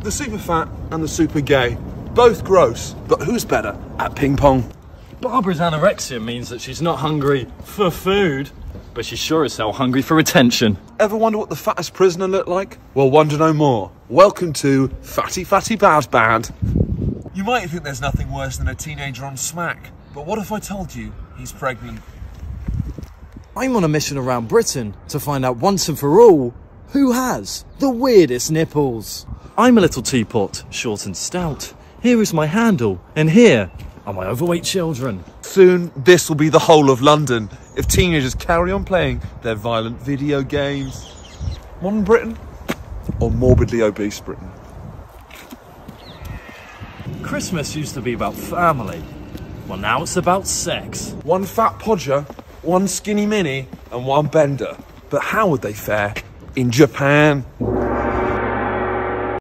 The super fat and the super gay. Both gross, but who's better at ping pong? Barbara's anorexia means that she's not hungry for food, but she's sure as hell hungry for attention. Ever wonder what the fattest prisoner looked like? Well, wonder no more. Welcome to Fatty Fatty Bad Bad. You might think there's nothing worse than a teenager on smack, but what if I told you he's pregnant? I'm on a mission around Britain to find out once and for all who has the weirdest nipples. I'm a little teapot, short and stout. Here is my handle, and here are my overweight children. Soon, this will be the whole of London if teenagers carry on playing their violent video games. Modern Britain or morbidly obese Britain? Christmas used to be about family. Well, now it's about sex. One fat podger, one skinny mini, and one bender. But how would they fare in Japan?